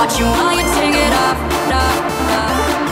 Watch you while you take it off. Nah, nah.